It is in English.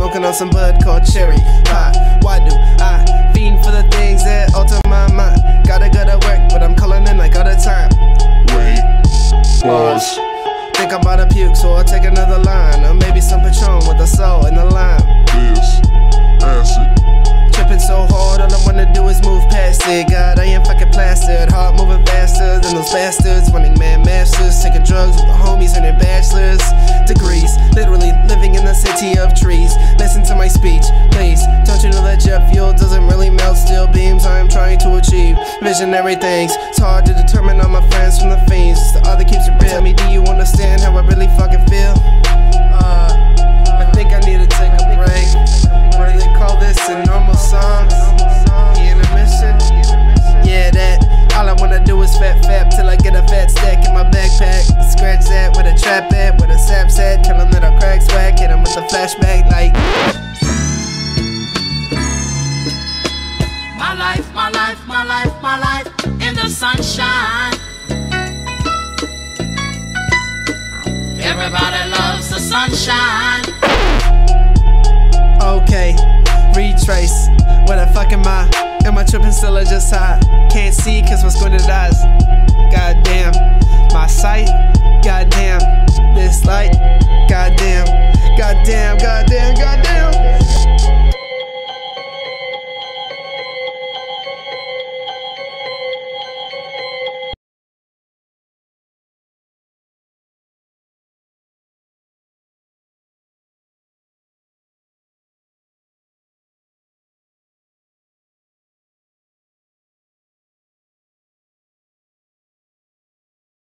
smoking on some bud called cherry pie. Why do I fiend for the things that alter my mind? Gotta go to work, but I'm calling in like all the time. Wait, pause. Think I'm about to puke, so I'll take another line. Or maybe some Patron with the salt and the lime. This acid. Tripping so hard, all I wanna do is move past it. God, I am fucking plastered. Heart moving faster than those bastards. Running man masters, taking drugs with the homies and their bachelor's degrees. City of trees. Listen to my speech, please. Don't you know that jet fuel doesn't really melt steel beams? I am trying to achieve visionary things. It's hard to determine all my friends from the fiends. The other keeps it real. Tell me, do you understand how I really fucking feel? Uh, I think I need to take a break. What do they call this? A normal song? The intermission? Yeah, that. All I wanna do is fat fap till I get a fat stack in my backpack. Scratch that with a trap at, with a sap set. Tell 'em that I crack swag, with a flashback like. My life, my life, my life, my life in the sunshine. Everybody loves the sunshine. Okay, retrace. Where the fuck am I? Am I tripping still or just high? Can't see cause my squinted eyes.